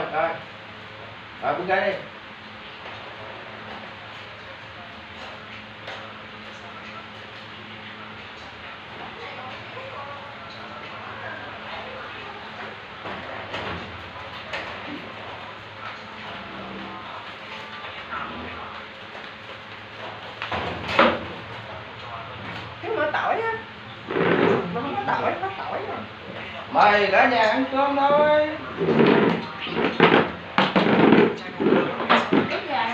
rồi rồi. Rồi bưng cái đi mày mỡ không có cả nhà ăn cơm thôi.